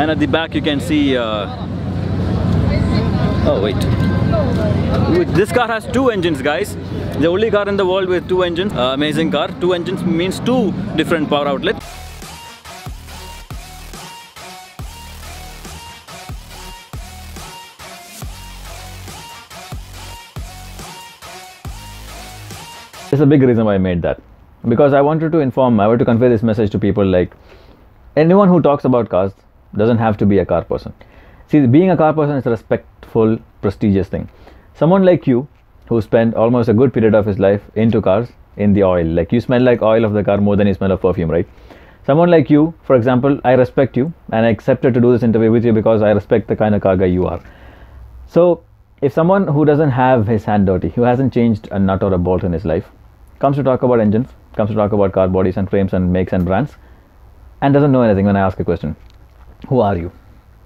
and at the back you can see uh, oh wait. This car has two engines guys. The only car in the world with two engines uh, amazing car. Two engines means two different power outlets There's a big reason why I made that. Because I wanted to inform, I wanted to convey this message to people like anyone who talks about cars doesn't have to be a car person. See, being a car person is a respectful, prestigious thing. Someone like you who spent almost a good period of his life into cars in the oil, like you smell like oil of the car more than you smell of perfume, right? Someone like you, for example, I respect you and I accepted to do this interview with you because I respect the kind of car guy you are. So, if someone who doesn't have his hand dirty, who hasn't changed a nut or a bolt in his life, comes to talk about engines, comes to talk about car bodies and frames and makes and brands, and doesn't know anything when I ask a question. Who are you?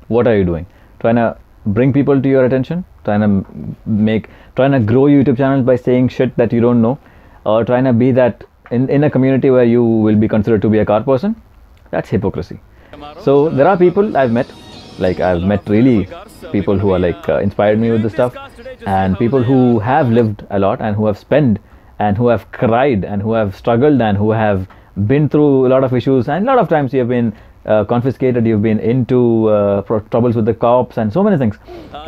What are you doing? Trying to bring people to your attention? Trying to make, trying to grow YouTube channels by saying shit that you don't know, or trying to be that in, in a community where you will be considered to be a car person? That's hypocrisy. So there are people I've met, like I've met really people who are like uh, inspired me with this stuff, and people who have lived a lot and who have spent and who have cried and who have struggled and who have been through a lot of issues and a lot of times you have been uh, confiscated you've been into uh, troubles with the cops and so many things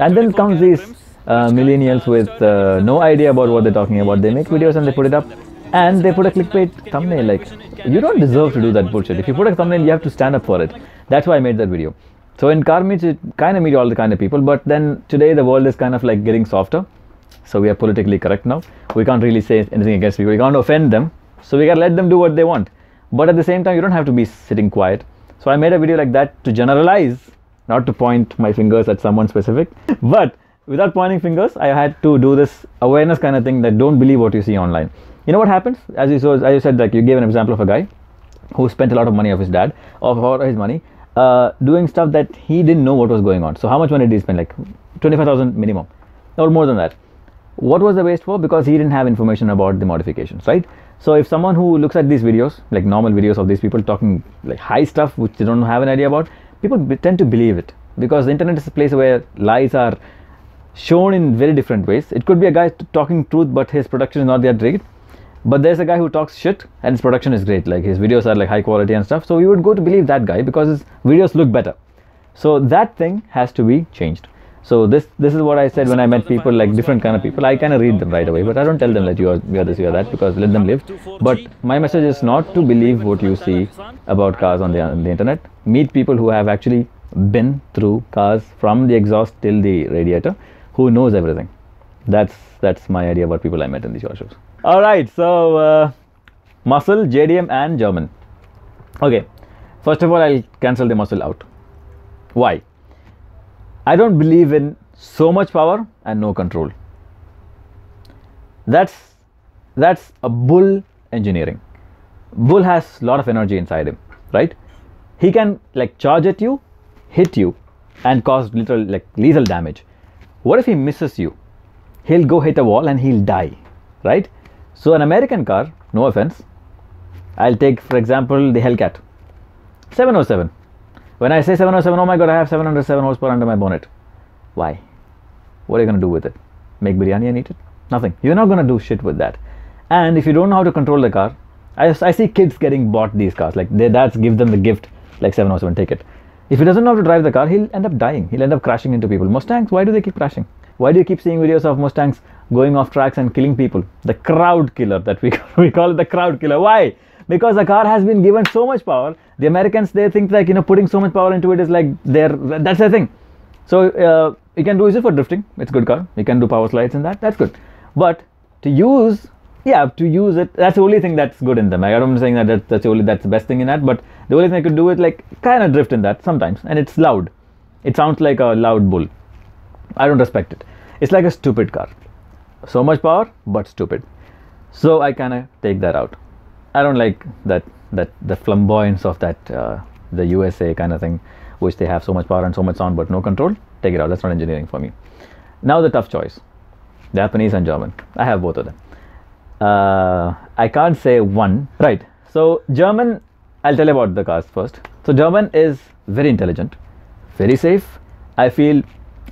and then comes these uh, millennials with uh, no idea about what they're talking about they make videos and they put it up and they put a clickbait thumbnail like you don't deserve to do that bullshit if you put a thumbnail you have to stand up for it that's why i made that video so in meets it kind of meet all the kind of people but then today the world is kind of like getting softer so we are politically correct now. We can't really say anything against people. We can't offend them. So we gotta let them do what they want. But at the same time, you don't have to be sitting quiet. So I made a video like that to generalize, not to point my fingers at someone specific. But without pointing fingers, I had to do this awareness kind of thing that don't believe what you see online. You know what happens? As you saw, as you said, like you gave an example of a guy who spent a lot of money of his dad, of all his money, uh, doing stuff that he didn't know what was going on. So how much money did he spend? Like 25,000 minimum, or more than that what was the waste for? Because he didn't have information about the modifications right? So if someone who looks at these videos like normal videos of these people talking like high stuff which they don't have an idea about people tend to believe it. Because the internet is a place where lies are shown in very different ways. It could be a guy talking truth but his production is not that great. But there's a guy who talks shit and his production is great. Like his videos are like high quality and stuff. So you would go to believe that guy because his videos look better. So that thing has to be changed so this this is what I said when I met people like different kind of people. I kind of read them right away, but I don't tell them that you are, you are this, you are that, because let them live. But my message is not to believe what you see about cars on the, on the internet. Meet people who have actually been through cars from the exhaust till the radiator, who knows everything. That's that's my idea about people I met in these shows. All right, so uh, muscle, JDM, and German. Okay, first of all, I'll cancel the muscle out. Why? I don't believe in so much power and no control. That's that's a bull engineering. Bull has a lot of energy inside him, right? He can like charge at you, hit you, and cause little like lethal damage. What if he misses you? He'll go hit a wall and he'll die, right? So an American car, no offense, I'll take for example the Hellcat 707 when I say 707, oh my god, I have 707 horsepower under my bonnet. Why? What are you going to do with it? Make biryani and eat it? Nothing. You're not going to do shit with that. And if you don't know how to control the car, I, I see kids getting bought these cars. Like their dads give them the gift, like 707, take it. If he doesn't know how to drive the car, he'll end up dying. He'll end up crashing into people. Mustangs, why do they keep crashing? Why do you keep seeing videos of Mustangs going off tracks and killing people? The crowd killer that we, we call it the crowd killer. Why? Because the car has been given so much power the americans they think like you know putting so much power into it is like their that's the thing. So uh, you can do it for drifting. It's good car. You can do power slides and that. That's good. But to use yeah to use it that's the only thing that's good in them. I am not saying that that's, that's only that's the best thing in that but the only thing i could do is like kind of drift in that sometimes. And it's loud. It sounds like a loud bull. I don't respect it. It's like a stupid car. So much power but stupid. So i kind of take that out I don't like that that the flamboyance of that uh, the USA kind of thing, which they have so much power and so much sound but no control. Take it out. That's not engineering for me. Now the tough choice, Japanese and German. I have both of them. Uh, I can't say one. Right. So German. I'll tell you about the cars first. So German is very intelligent, very safe. I feel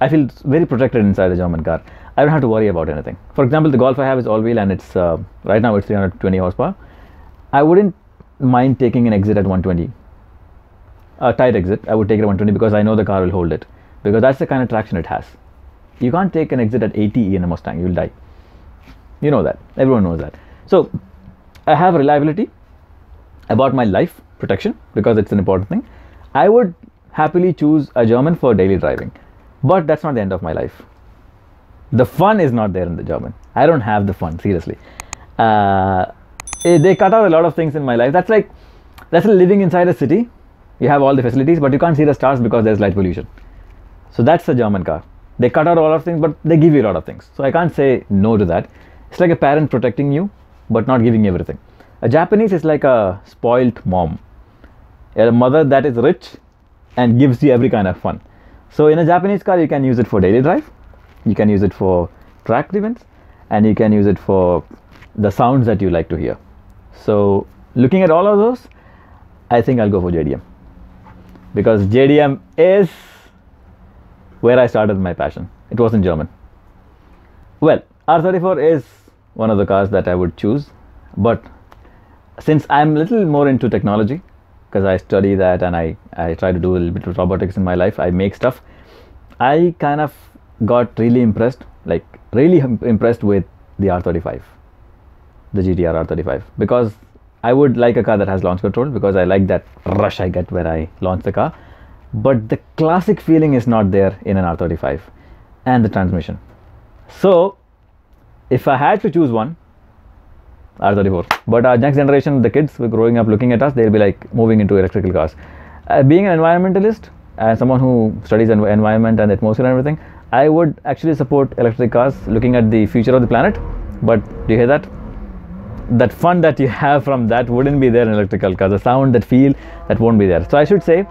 I feel very protected inside a German car. I don't have to worry about anything. For example, the Golf I have is all wheel and it's uh, right now it's 320 horsepower. I wouldn't mind taking an exit at 120, a tight exit. I would take it at 120 because I know the car will hold it because that's the kind of traction it has. You can't take an exit at 80 in a Mustang, you'll die. You know that. Everyone knows that. So I have reliability about my life protection because it's an important thing. I would happily choose a German for daily driving, but that's not the end of my life. The fun is not there in the German. I don't have the fun, seriously. Uh, Eh, they cut out a lot of things in my life. That's like, that's like living inside a city. You have all the facilities, but you can't see the stars because there's light pollution. So that's a German car. They cut out a lot of things, but they give you a lot of things. So I can't say no to that. It's like a parent protecting you, but not giving you everything. A Japanese is like a spoilt mom, a mother that is rich and gives you every kind of fun. So in a Japanese car, you can use it for daily drive, you can use it for track events, and you can use it for the sounds that you like to hear. So looking at all of those, I think I'll go for JDM because JDM is where I started my passion. It was in German. Well, R34 is one of the cars that I would choose, but since I'm a little more into technology, because I study that and I, I try to do a little bit of robotics in my life, I make stuff, I kind of got really impressed, like really im- impressed with the R35, the GTR R35, because I would like a car that has launch control because I like that rush I get when I launch the car. But the classic feeling is not there in an R35 and the transmission. So, if I had to choose one, R34. But our next generation, the kids who are growing up looking at us, they'll be like moving into electrical cars. Uh, being an environmentalist and someone who studies env- environment and atmosphere and everything, I would actually support electric cars looking at the future of the planet. But do you hear that? That fun that you have from that wouldn't be there in electrical cars. The sound, that feel, that won't be there. So I should say,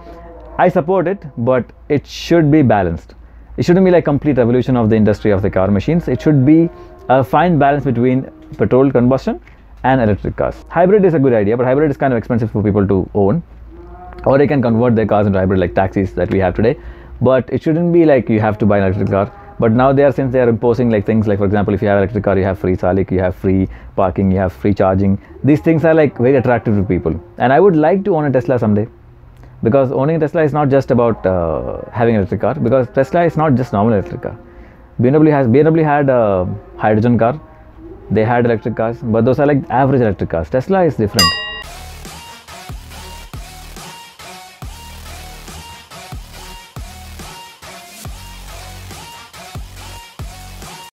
I support it, but it should be balanced. It shouldn't be like complete revolution of the industry of the car machines. It should be a fine balance between petrol combustion and electric cars. Hybrid is a good idea, but hybrid is kind of expensive for people to own. Or they can convert their cars into hybrid like taxis that we have today. But it shouldn't be like you have to buy an electric car. But now they are since they are imposing like things like for example if you have electric car you have free salik, you have free parking, you have free charging. These things are like very attractive to people. And I would like to own a Tesla someday because owning a Tesla is not just about uh, having an electric car because Tesla is not just normal electric car. BMW has BMW had a hydrogen car, they had electric cars, but those are like average electric cars. Tesla is different.